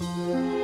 Música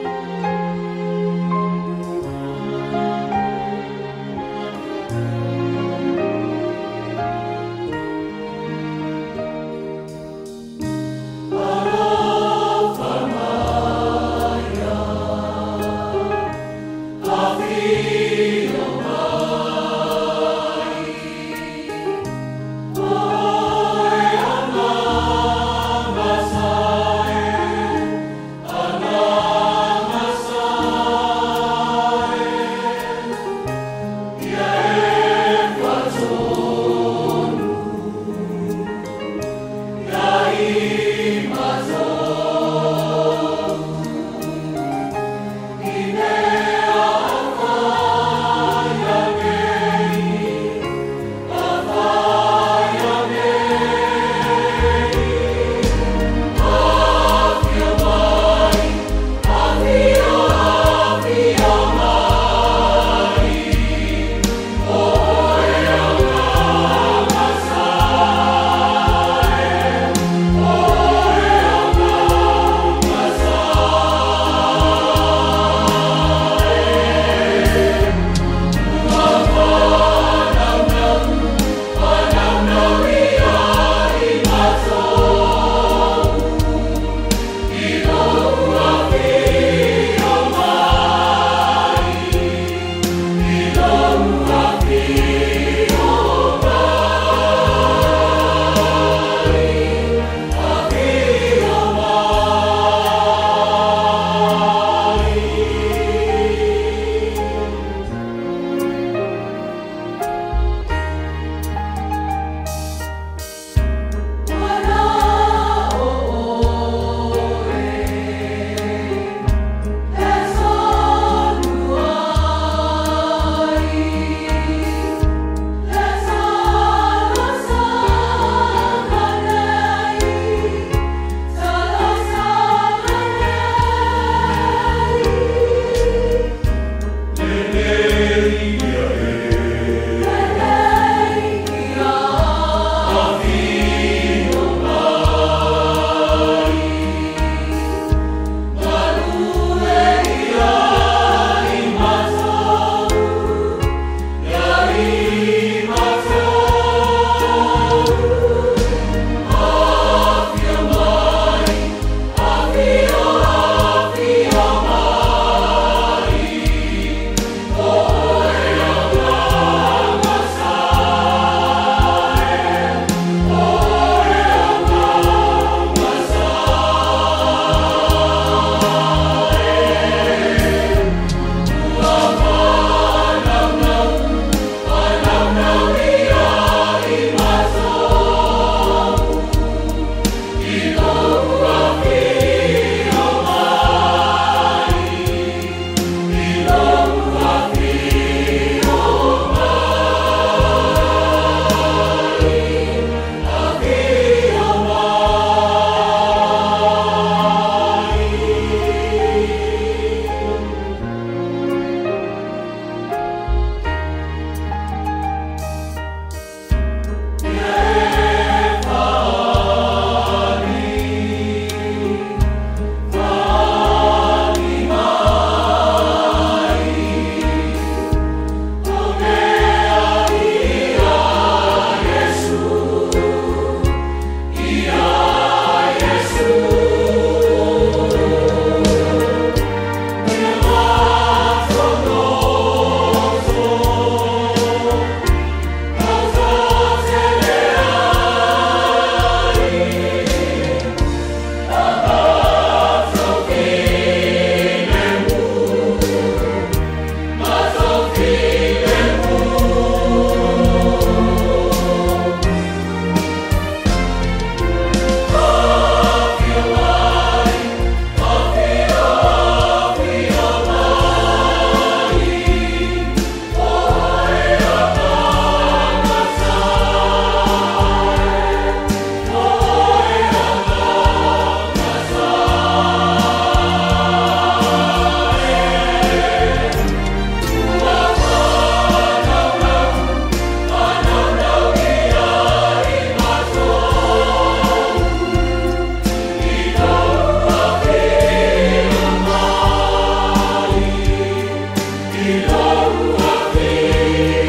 tua vida.